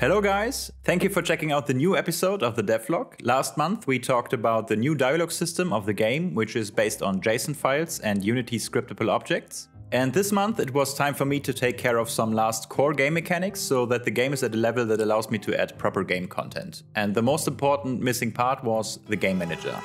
Hello, guys! Thank you for checking out the new episode of the Devlog. Last month, we talked about the new dialogue system of the game, which is based on JSON files and Unity scriptable objects. And this month, it was time for me to take care of some last core game mechanics so that the game is at a level that allows me to add proper game content. And the most important missing part was the game manager.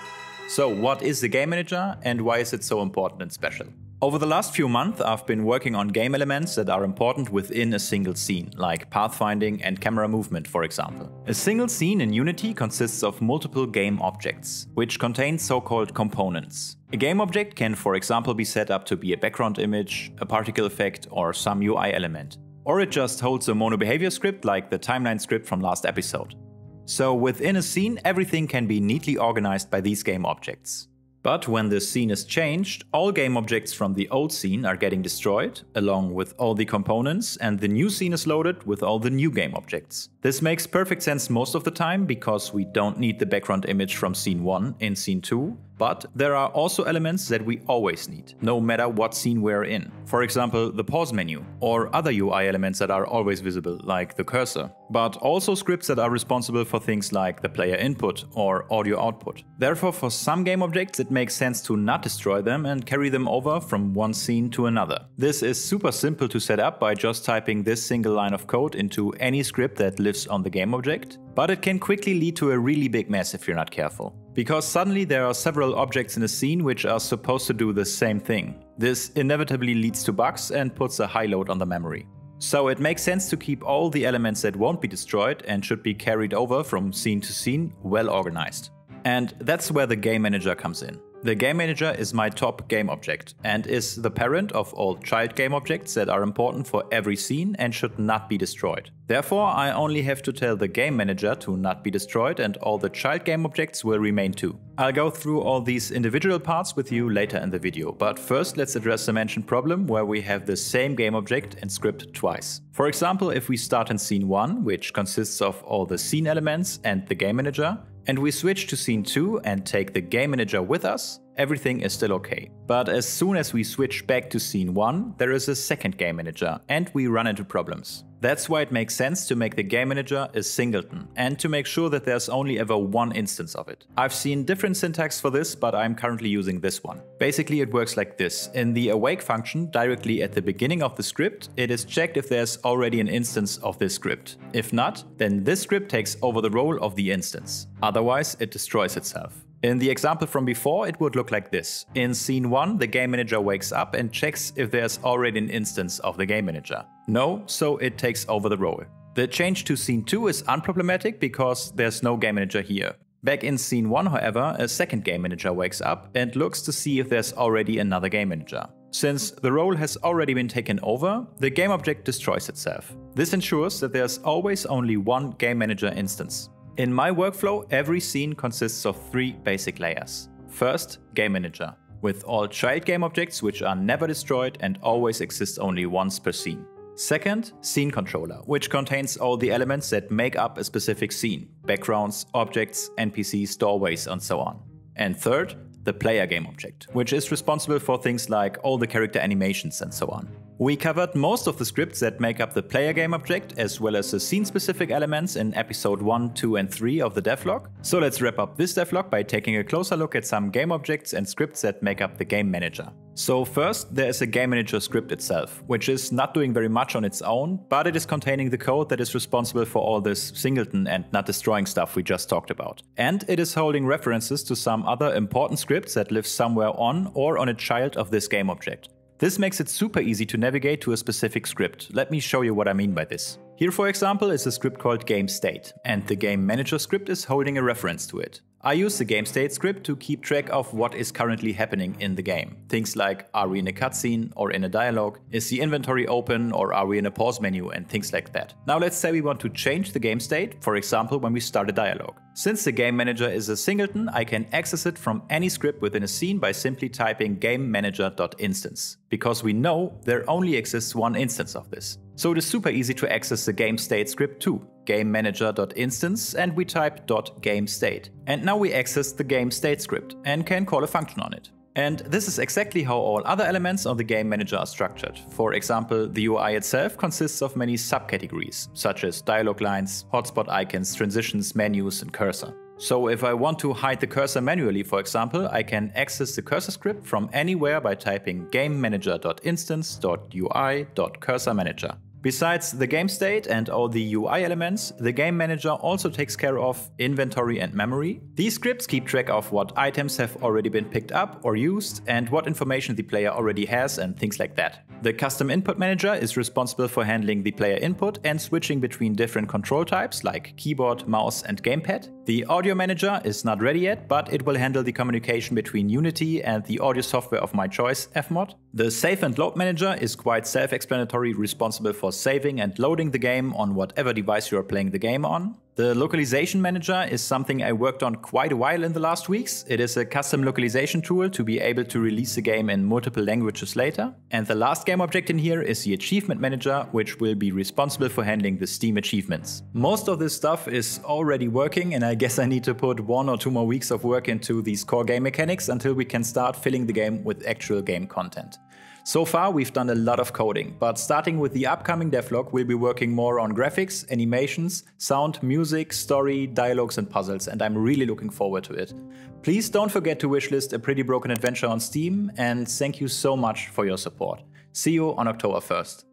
So, what is the game manager and why is it so important and special? Over the last few months, I've been working on game elements that are important within a single scene, like pathfinding and camera movement, for example. A single scene in Unity consists of multiple game objects, which contain so called components. A game object can, for example, be set up to be a background image, a particle effect, or some UI element. Or it just holds a mono behavior script like the timeline script from last episode. So within a scene, everything can be neatly organized by these game objects. But when the scene is changed, all game objects from the old scene are getting destroyed, along with all the components, and the new scene is loaded with all the new game objects. This makes perfect sense most of the time because we don't need the background image from scene 1 in scene 2, but there are also elements that we always need, no matter what scene we're in. For example, the pause menu, or other UI elements that are always visible, like the cursor. But also scripts that are responsible for things like the player input or audio output. Therefore, for some game objects, it makes sense to not destroy them and carry them over from one scene to another. This is super simple to set up by just typing this single line of code into any script that lives on the game object, but it can quickly lead to a really big mess if you're not careful. Because suddenly there are several objects in a scene which are supposed to do the same thing. This inevitably leads to bugs and puts a high load on the memory. So it makes sense to keep all the elements that won't be destroyed and should be carried over from scene to scene well organized. And that's where the game manager comes in. The game manager is my top game object and is the parent of all child game objects that are important for every scene and should not be destroyed. Therefore, I only have to tell the game manager to not be destroyed and all the child game objects will remain too. I'll go through all these individual parts with you later in the video, but first let's address the mentioned problem where we have the same game object and script twice. For example, if we start in scene 1, which consists of all the scene elements and the game manager, and we switch to scene 2 and take the game manager with us, everything is still okay. But as soon as we switch back to scene 1, there is a second game manager and we run into problems. That's why it makes sense to make the game manager a singleton and to make sure that there's only ever one instance of it. I've seen different syntax for this, but I'm currently using this one. Basically it works like this. In the awake function, directly at the beginning of the script, it is checked if there's already an instance of this script. If not, then this script takes over the role of the instance. Otherwise, it destroys itself. In the example from before, it would look like this. In scene 1, the game manager wakes up and checks if there's already an instance of the game manager. No, so it takes over the role. The change to scene 2 is unproblematic because there's no game manager here. Back in scene 1, however, a second game manager wakes up and looks to see if there's already another game manager. Since the role has already been taken over, the game object destroys itself. This ensures that there's always only one game manager instance. In my workflow, every scene consists of three basic layers. First, Game Manager, with all child game objects which are never destroyed and always exist only once per scene. Second, Scene Controller, which contains all the elements that make up a specific scene backgrounds, objects, NPCs, doorways, and so on. And third, the Player Game Object, which is responsible for things like all the character animations and so on. We covered most of the scripts that make up the player game object, as well as the scene-specific elements in episode 1, 2 and 3 of the devlog. So let's wrap up this devlog by taking a closer look at some game objects and scripts that make up the game manager. So first, there is a game manager script itself, which is not doing very much on its own, but it is containing the code that is responsible for all this singleton and not destroying stuff we just talked about. And it is holding references to some other important scripts that live somewhere on or on a child of this game object. This makes it super easy to navigate to a specific script. Let me show you what I mean by this. Here, for example, is a script called GameState, and the Game Manager script is holding a reference to it. I use the game state script to keep track of what is currently happening in the game. Things like are we in a cutscene or in a dialogue? Is the inventory open or are we in a pause menu and things like that. Now let's say we want to change the game state, for example when we start a dialogue. Since the game manager is a singleton, I can access it from any script within a scene by simply typing game gamemanager.instance, because we know there only exists one instance of this. So it is super easy to access the game state script too. GameManager.instance and we type .GameState. And now we access the game state script and can call a function on it. And this is exactly how all other elements of the game manager are structured. For example, the UI itself consists of many subcategories, such as dialog lines, hotspot icons, transitions, menus, and cursor. So if I want to hide the cursor manually, for example, I can access the cursor script from anywhere by typing gamemanager.instance.ui.cursormanager. Besides the game state and all the UI elements, the game manager also takes care of inventory and memory. These scripts keep track of what items have already been picked up or used and what information the player already has and things like that. The custom input manager is responsible for handling the player input and switching between different control types like keyboard, mouse and gamepad. The audio manager is not ready yet, but it will handle the communication between Unity and the audio software of my choice, Fmod. The save and load manager is quite self-explanatory, responsible for saving and loading the game on whatever device you are playing the game on. The localization manager is something I worked on quite a while in the last weeks. It is a custom localization tool to be able to release the game in multiple languages later. And the last game object in here is the achievement manager, which will be responsible for handling the Steam achievements. Most of this stuff is already working and I guess I need to put one or two more weeks of work into these core game mechanics until we can start filling the game with actual game content. So far, we've done a lot of coding, but starting with the upcoming devlog, we'll be working more on graphics, animations, sound, music, story, dialogues, and puzzles, and I'm really looking forward to it. Please don't forget to wishlist a Pretty Broken Adventure on Steam, and thank you so much for your support. See you on October 1st.